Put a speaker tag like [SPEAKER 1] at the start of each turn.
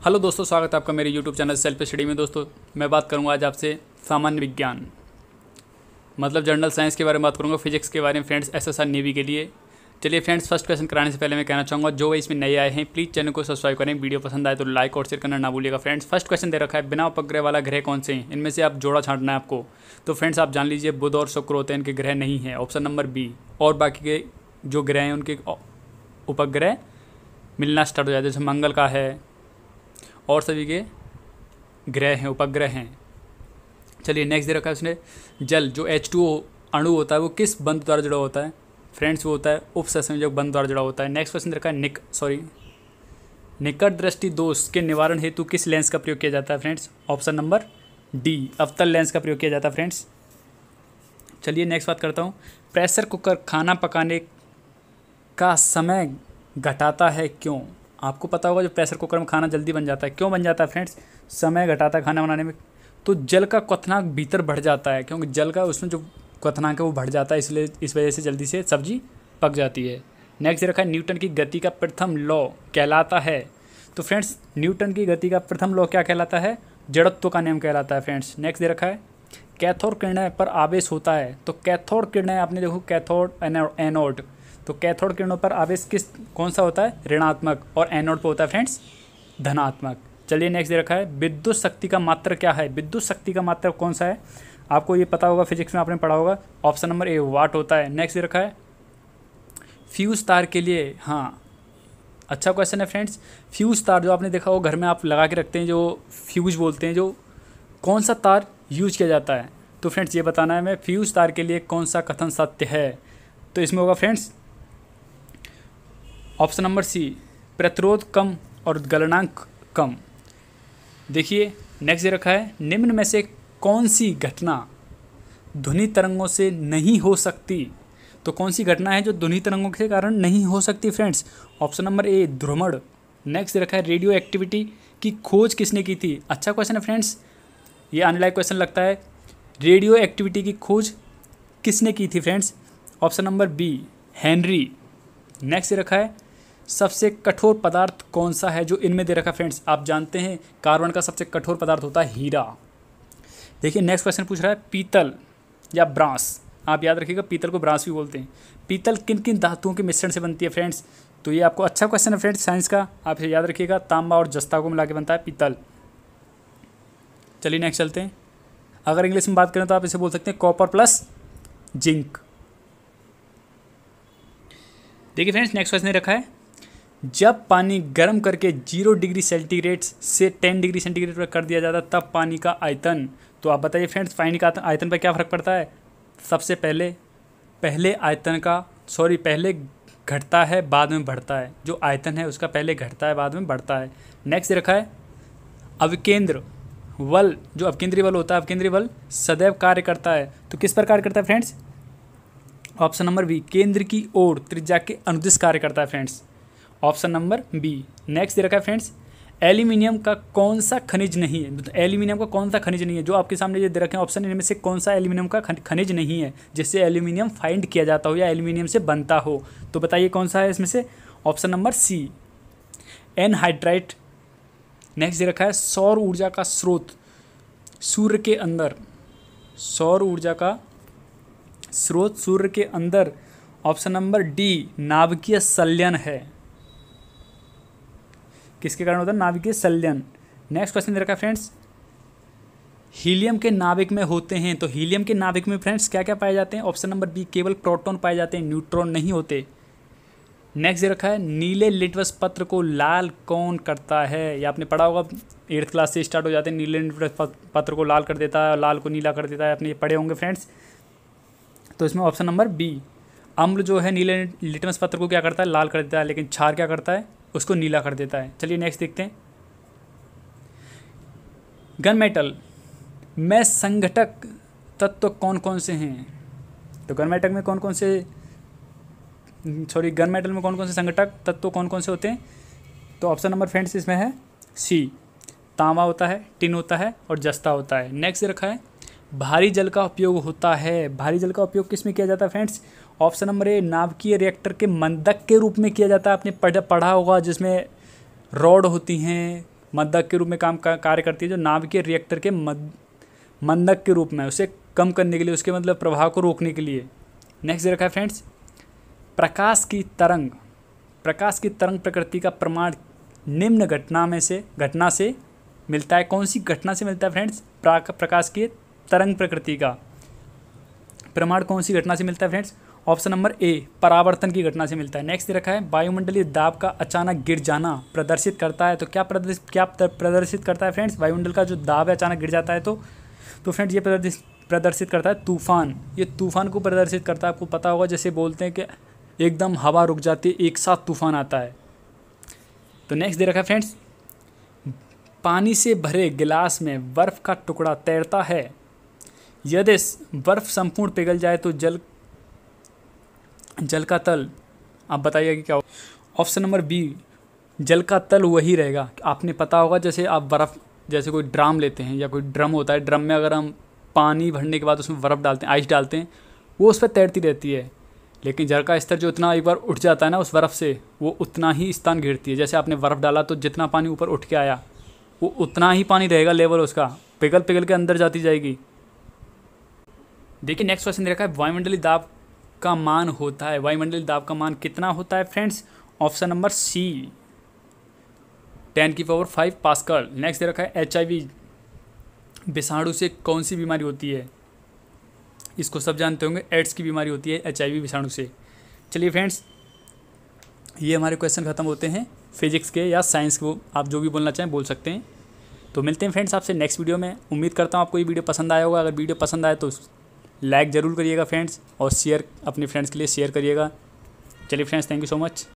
[SPEAKER 1] Hello दोस्तों, स्वागत है आपका मेरे यूट्यूब चैनल सेल्फ स्टडी में। दोस्तों, मैं बात करूँगा आज आपसे सामान्य विज्ञान। मतलब जनरल साइंस के बारे में बात करूँगा, फिजिक्स के बारे में, friends S S R navy के लिए। चलिए फ्रेंड्स, फ़र्स्ट क्वेश्चन कराने से पहले मैं कहना चाहूँगा, जो इसमें नए आए हैं प्लीज़ चैनल को सब्सक्राइब करें। वीडियो पसंद आए तो लाइक और शेयर करना ना भूलिएगा फ्रेंड्स फ़र्स्ट क्वेश्चन दे रखा है, बिना उपग्रह वाला ग्रह कौन से हैं? इनमें से आप जोड़ा छांटना है आपको। तो फ्रेंड्स आप जान लीजिए, बुध और शुक्र होते हैं, इनके ग्रह नहीं है। ऑप्शन नंबर बी और बाकी के जो ग्रह हैं, उनके उपग्रह मिलना स्टार्ट हो हैं। जैसे मंगल का है और सभी के ग्रह हैं, उपग्रह हैं। चलिए नेक्स्ट दे रखा है उसने, जल, जो एच टू अणु होता है, वो किस बंद द्वारा जुड़ा होता है? फ्रेंड्स वो होता है उपसंयोजक बंद द्वारा जुड़ा होता है। नेक्स्ट क्वेश्चन रखा है निक सॉरी निकट दृष्टि दोष के निवारण हेतु किस लेंस का प्रयोग किया जाता है फ्रेंड्स ऑप्शन नंबर डी अवतल लेंस का प्रयोग किया जाता है फ्रेंड्स चलिए नेक्स्ट बात करता हूँ। प्रेशर कुकर खाना पकाने का समय घटाता है क्यों? आपको पता होगा जो प्रेशर कुकर में खाना जल्दी बन जाता है। क्यों बन जाता है फ्रेंड्स? समय घटाता है खाना बनाने में। तो जल का क्वथनांक भीतर बढ़ जाता है, क्योंकि जल का उसमें जो क्वथनांक है वो बढ़ जाता है, इसलिए इस वजह से जल्दी से सब्ज़ी पक जाती है। नेक्स्ट रखा है, न्यूटन की गति का प्रथम लॉ कहलाता है। तो फ्रेंड्स, न्यूटन की गति का प्रथम लॉ क्या कहलाता है? जड़त्व का नियम कहलाता है फ्रेंड्स। नेक्स्ट दे रखा है, कैथोड किरणें पर आवेश होता है। तो कैथोड किरणें, आपने देखो, कैथोड एनोड। तो कैथोड किरणों पर आवेश किस, कौन सा होता है? ऋणात्मक और एनोड पर होता है फ्रेंड्स, धनात्मक। चलिए नेक्स्ट दे रखा है, विद्युत शक्ति का मात्र क्या है? विद्युत शक्ति का मात्र कौन सा है? आपको ये पता होगा फिजिक्स में आपने पढ़ा होगा ऑप्शन नंबर ए वाट होता है। नेक्स्ट दे रखा है फ्यूज तार के लिए हाँ अच्छा क्वेश्चन है फ्रेंड्स फ्यूज तार जो आपने देखा हो घर में आप लगा के रखते हैं, जो फ्यूज बोलते हैं, जो कौन सा तार यूज़ किया जाता है? तो फ्रेंड्स ये बताना है मैं फ्यूज तार के लिए कौन सा कथन सत्य है? तो इसमें होगा फ्रेंड्स ऑप्शन नंबर सी, प्रतिरोध कम और गलनांक कम। देखिए नेक्स्ट दे रखा है, निम्न में से कौन सी घटना ध्वनि तरंगों से नहीं हो सकती? तो कौन सी घटना है जो ध्वनि तरंगों के कारण नहीं हो सकती फ्रेंड्स ऑप्शन नंबर ए ध्रुमण नेक्स्ट रखा है रेडियो एक्टिविटी की खोज किसने की थी? अच्छा क्वेश्चन है फ्रेंड्स ये आने लायक क्वेश्चन लगता है। रेडियो एक्टिविटी की खोज किसने की थी friends option number B Henry next रखा है सबसे कठोर पदार्थ कौन सा है जो इनमें दे रखा फ्रेंड्स आप जानते हैं, कार्बन का सबसे कठोर पदार्थ होता है हीरा। देखिए नेक्स्ट क्वेश्चन पूछ रहा है, पीतल या ब्रांस? आप याद रखिएगा, पीतल को ब्रांस भी बोलते हैं। पीतल किन किन धातुओं के मिश्रण से बनती है फ्रेंड्स तो ये आपको अच्छा क्वेश्चन है फ्रेंड्स साइंस का। आप इसे याद रखिएगा, तांबा और जस्ता को मिला के बनता है पीतल। चलिए नेक्स्ट चलते हैं। अगर इंग्लिश में बात करें तो आप इसे बोल सकते हैं कॉपर प्लस जिंक देखिए फ्रेंड्स नेक्स्ट क्वेश्चन रखा है जब पानी गर्म करके ज़ीरो डिग्री सेंटीग्रेड से टेन डिग्री सेंटीग्रेड पर कर दिया जाता, तब पानी का आयतन तो आप बताइए फ्रेंड्स, पानी का आयतन पर क्या फ़र्क पड़ता है? सबसे पहले पहले आयतन का, सॉरी, पहले घटता है, बाद में बढ़ता है। जो आयतन है, उसका पहले घटता है, बाद में बढ़ता है। नेक्स्ट रखा है, अवकेंद्र बल जो अवकेंद्रीय बल होता है, अवकेंद्रीय बल सदैव कार्य करता है। तो किस पर कार्य करता है फ्रेंड्स? ऑप्शन नंबर बी, केंद्र की ओर, त्रिज्या के अनुदिश कार्य करता है friends. Option number B. Next दे रखा है फ्रेंड्स एल्यूमिनियम का कौन सा खनिज नहीं है? तो एल्यूमिनियम का कौन सा खनिज नहीं है? जो आपके सामने ये दे रखे हैं ऑप्शन इनमें से कौन सा एल्यूमिनियम का खनिज नहीं है, जिससे एल्यूमिनियम फाइंड किया जाता हो या एल्यूमिनियम से बनता हो। तो बताइए कौन सा है इसमें से? Option number C anhydrite next दे रखा है, सौर ऊर्जा का स्रोत, सूर्य के अंदर। सौर ऊर्जा का स्रोत सूर्य के अंदर। ऑप्शन नंबर डी नाभिकीय संलयन है। किसके कारण होता है? नाभिकीय संलयन। नेक्स्ट क्वेश्चन दे रखा है फ्रेंड्स हीलियम के नाभिक में होते हैं तो हीलियम के नाभिक में फ्रेंड्स क्या क्या पाए जाते हैं? ऑप्शन नंबर बी केवल प्रोटॉन पाए जाते हैं न्यूट्रॉन नहीं होते। नेक्स्ट दे रखा है, नीले लिटवस पत्र को लाल कौन करता है? ये आपने पढ़ा होगा एट्थ क्लास से स्टार्ट हो जाते हैं, नीले लिटवस पत्र को लाल कर देता है, लाल को नीला कर देता है अपने पढ़े होंगे फ्रेंड्स तो इसमें ऑप्शन नंबर बी अम्ल जो है, नीले लिटमस पत्र को क्या करता है? लाल कर देता है, लेकिन क्षार क्या करता है? उसको नीला कर देता है। चलिए नेक्स्ट देखते हैं। गन मेटल में संगठक तत्व कौन कौन से हैं? तो गन मेटल में कौन कौन से सॉरी गन मेटल में कौन कौन से संगठक तत्व कौन कौन से होते हैं? तो ऑप्शन नंबर फ्रेंड्स इसमें है। सी तांबा होता है, टिन होता है और जस्ता होता है। नेक्स्ट रखा है, भारी जल का उपयोग होता है। भारी जल का उपयोग किसमें किया जाता है फ्रेंड्स ऑप्शन नंबर ए नाभिकीय रिएक्टर के मंदक के रूप में किया जाता है। आपने पढ़ा होगा जिसमें रॉड होती हैं मंदक के रूप में काम का, कार्य करती है जो नाभिकीय रिएक्टर के मद मंदक के रूप में उसे कम करने के लिए उसके मतलब प्रभाव को रोकने के लिए। नेक्स्ट दे रखा है फ्रेंड्स प्रकाश की तरंग प्रकाश की तरंग प्रकृति का प्रमाण निम्न घटना में से घटना से मिलता है। कौन सी घटना से मिलता है फ्रेंड्स प्रकाश की तरंग प्रकृति का। प्रमाण कौन सी घटना से मिलता है फ्रेंड्स ऑप्शन नंबर ए, परावर्तन की घटना से मिलता है। नेक्स्ट रखा है, वायुमंडलीय दाब का अचानक गिर जाना प्रदर्शित करता है तो क्या प्रदर्शित क्या प्रदर्शित करता है फ्रेंड्स? वायुमंडल का जो दाब है अचानक गिर जाता है तो तो फ्रेंड्स ये प्रदर्शित करता है तूफ़ान। ये तूफ़ान को प्रदर्शित करता है, आपको पता होगा, जैसे बोलते हैं कि एकदम हवा रुक जाती है, एक साथ तूफ़ान आता है। तो नेक्स्ट दे रखा है फ्रेंड्स, पानी से भरे गिलास में बर्फ़ का टुकड़ा तैरता है। यदि बर्फ़ संपूर्ण पिघल जाए तो जल जल का तल, आप बताइए कि क्या ऑप्शन नंबर बी, जल का तल वही रहेगा। आपने पता होगा, जैसे आप बर्फ़, जैसे कोई ड्राम लेते हैं या कोई ड्रम होता है, ड्रम में अगर हम पानी भरने के बाद उसमें बर्फ़ डालते हैं, आइस डालते हैं, वो उस पर तैरती रहती है। लेकिन जल का स्तर जो इतना एक बार उठ जाता है ना, उस बर्फ़ से, वो उतना ही स्थान घेरती है। जैसे आपने बर्फ़ डाला तो जितना पानी ऊपर उठ के आया, वो उतना ही पानी रहेगा लेवल उसका। पिघल पिघल के अंदर जाती जाएगी। देखिए नेक्स्ट क्वेश्चन देखा है, वायुमंडलीय दाब का मान होता है। वायुमंडलीय दाब का मान कितना होता है friends? Option number C. Ten की पावर फाइव पास्कल। नेक्स्ट दे रखा है एच आई विषाणु से कौन सी बीमारी होती है? इसको सब जानते होंगे। एड्स की बीमारी होती है एच आई विषाणु से। चलिए फ्रेंड्स, ये हमारे क्वेश्चन ख़त्म होते हैं। फिजिक्स के या साइंस के वो आप जो भी बोलना चाहें बोल सकते हैं। तो मिलते हैं फ्रेंड्स आपसे नेक्स्ट वीडियो में। उम्मीद करता हूँ आपको ये वीडियो पसंद आया होगा। अगर वीडियो पसंद आए तो लाइक ज़रूर करिएगा फ्रेंड्स और शेयर अपने फ्रेंड्स के लिए शेयर करिएगा। चलिए friends thank you so much